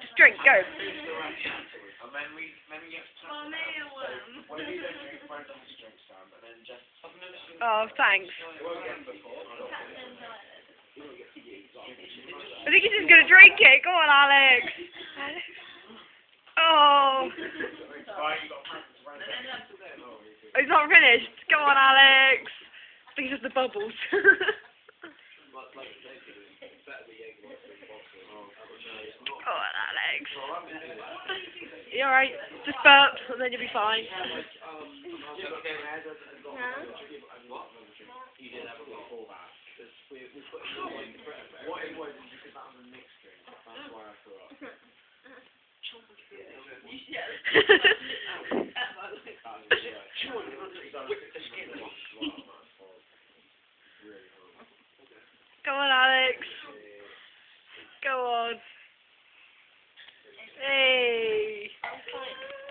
Just drink, go. And then we, then we get to Oh, maybe it won't. What if you don't drink both of drink some, and then just... I've never seen Oh, thanks. it won't get before. I think he's just gonna drink it. Go on, Alex. Oh, Right, you got practice right he's not finished. Go on, Alex. I think it's just the bubbles. Go on, Alex. You alright? Just burp, and then you'll be fine. What it was fun.